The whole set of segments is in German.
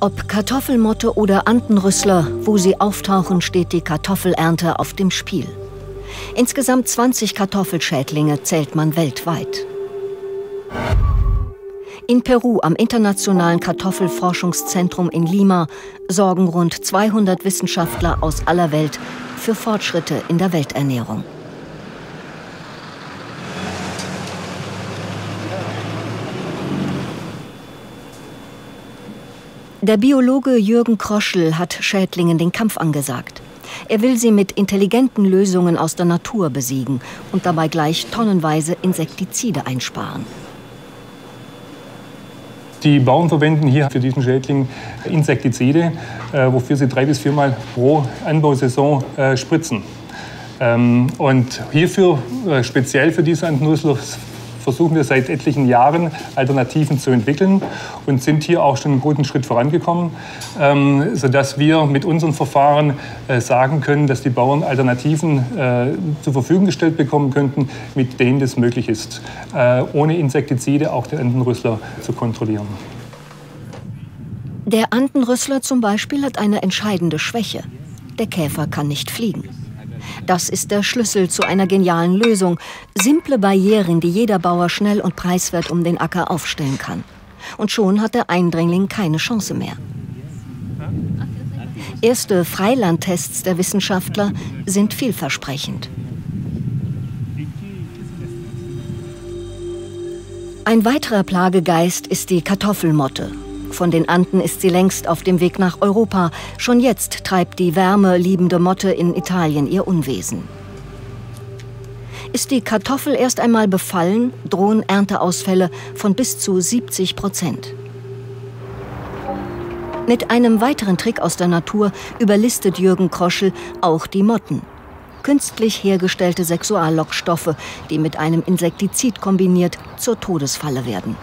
Ob Kartoffelmotte oder Antenrüssler, wo sie auftauchen, steht die Kartoffelernte auf dem Spiel. Insgesamt 20 Kartoffelschädlinge zählt man weltweit. In Peru am Internationalen Kartoffelforschungszentrum in Lima sorgen rund 200 Wissenschaftler aus aller Welt für Fortschritte in der Welternährung. Der Biologe Jürgen Kroschel hat Schädlingen den Kampf angesagt. Er will sie mit intelligenten Lösungen aus der Natur besiegen und dabei gleich tonnenweise Insektizide einsparen. Die Bauern verwenden hier für diesen Schädling Insektizide, äh, wofür sie drei bis viermal pro Anbausaison äh, spritzen. Ähm, und hierfür, äh, speziell für diese Antenrüssler, versuchen wir seit etlichen Jahren Alternativen zu entwickeln und sind hier auch schon einen guten Schritt vorangekommen, ähm, sodass wir mit unseren Verfahren äh, sagen können, dass die Bauern Alternativen äh, zur Verfügung gestellt bekommen könnten, mit denen das möglich ist, äh, ohne Insektizide auch den Entenrüssler zu kontrollieren. Der Antenrüssler zum Beispiel hat eine entscheidende Schwäche. Der Käfer kann nicht fliegen. Das ist der Schlüssel zu einer genialen Lösung. Simple Barrieren, die jeder Bauer schnell und preiswert um den Acker aufstellen kann. Und schon hat der Eindringling keine Chance mehr. Erste Freilandtests der Wissenschaftler sind vielversprechend. Ein weiterer Plagegeist ist die Kartoffelmotte. Von den Anden ist sie längst auf dem Weg nach Europa. Schon jetzt treibt die wärmeliebende Motte in Italien ihr Unwesen. Ist die Kartoffel erst einmal befallen, drohen Ernteausfälle von bis zu 70 Prozent. Mit einem weiteren Trick aus der Natur überlistet Jürgen Kroschel auch die Motten. Künstlich hergestellte Sexuallockstoffe, die mit einem Insektizid kombiniert zur Todesfalle werden.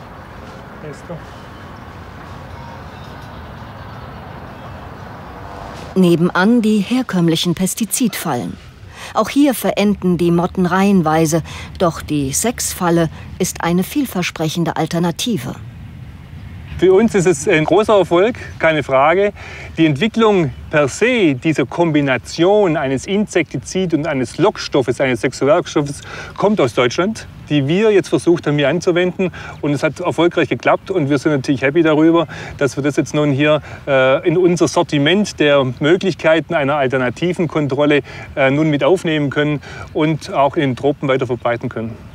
Nebenan die herkömmlichen Pestizidfallen. Auch hier verenden die Motten reihenweise, doch die Sexfalle ist eine vielversprechende Alternative. Für uns ist es ein großer Erfolg, keine Frage. Die Entwicklung per se dieser Kombination eines Insektizid und eines Lockstoffes, eines Sexuallockstoffes, kommt aus Deutschland, die wir jetzt versucht haben hier anzuwenden. Und es hat erfolgreich geklappt und wir sind natürlich happy darüber, dass wir das jetzt nun hier äh, in unser Sortiment der Möglichkeiten einer alternativen Kontrolle äh, nun mit aufnehmen können und auch in den Tropen weiter verbreiten können.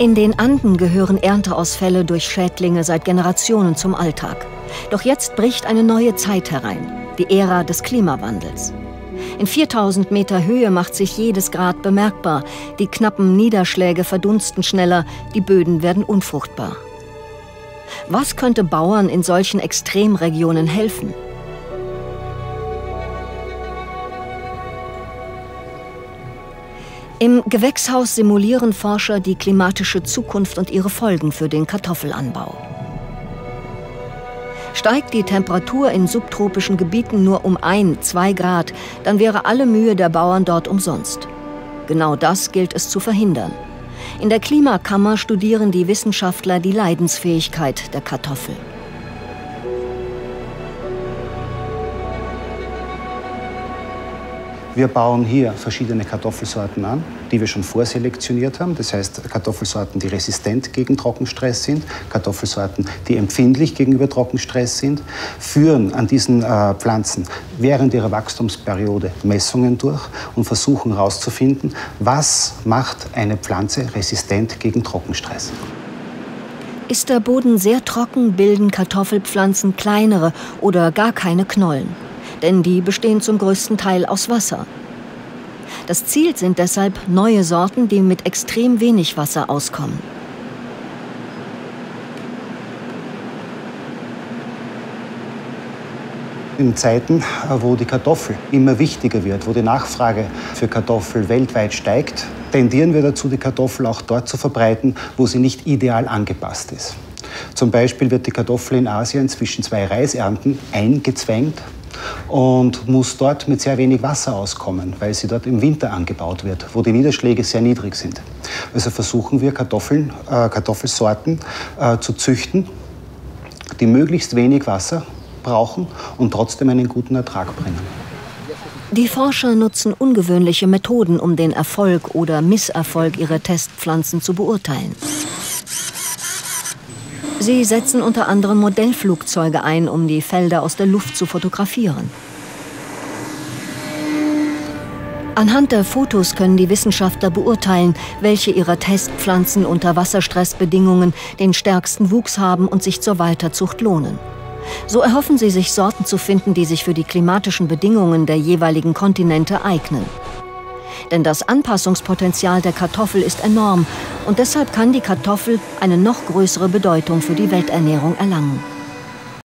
In den Anden gehören Ernteausfälle durch Schädlinge seit Generationen zum Alltag. Doch jetzt bricht eine neue Zeit herein, die Ära des Klimawandels. In 4000 Meter Höhe macht sich jedes Grad bemerkbar. Die knappen Niederschläge verdunsten schneller, die Böden werden unfruchtbar. Was könnte Bauern in solchen Extremregionen helfen? Im Gewächshaus simulieren Forscher die klimatische Zukunft und ihre Folgen für den Kartoffelanbau. Steigt die Temperatur in subtropischen Gebieten nur um ein, zwei Grad, dann wäre alle Mühe der Bauern dort umsonst. Genau das gilt es zu verhindern. In der Klimakammer studieren die Wissenschaftler die Leidensfähigkeit der Kartoffel. Wir bauen hier verschiedene Kartoffelsorten an, die wir schon vorselektioniert haben. Das heißt Kartoffelsorten, die resistent gegen Trockenstress sind, Kartoffelsorten, die empfindlich gegenüber Trockenstress sind, führen an diesen äh, Pflanzen während ihrer Wachstumsperiode Messungen durch und versuchen herauszufinden, was macht eine Pflanze resistent gegen Trockenstress. Ist der Boden sehr trocken, bilden Kartoffelpflanzen kleinere oder gar keine Knollen denn die bestehen zum größten Teil aus Wasser. Das Ziel sind deshalb neue Sorten, die mit extrem wenig Wasser auskommen. In Zeiten, wo die Kartoffel immer wichtiger wird, wo die Nachfrage für Kartoffel weltweit steigt, tendieren wir dazu, die Kartoffel auch dort zu verbreiten, wo sie nicht ideal angepasst ist. Zum Beispiel wird die Kartoffel in Asien zwischen zwei Reisernten eingezwängt und muss dort mit sehr wenig Wasser auskommen, weil sie dort im Winter angebaut wird, wo die Niederschläge sehr niedrig sind. Also versuchen wir Kartoffeln, äh, Kartoffelsorten äh, zu züchten, die möglichst wenig Wasser brauchen und trotzdem einen guten Ertrag bringen. Die Forscher nutzen ungewöhnliche Methoden, um den Erfolg oder Misserfolg ihrer Testpflanzen zu beurteilen. Sie setzen unter anderem Modellflugzeuge ein, um die Felder aus der Luft zu fotografieren. Anhand der Fotos können die Wissenschaftler beurteilen, welche ihrer Testpflanzen unter Wasserstressbedingungen den stärksten Wuchs haben und sich zur Weiterzucht lohnen. So erhoffen sie sich Sorten zu finden, die sich für die klimatischen Bedingungen der jeweiligen Kontinente eignen. Denn das Anpassungspotenzial der Kartoffel ist enorm und deshalb kann die Kartoffel eine noch größere Bedeutung für die Welternährung erlangen.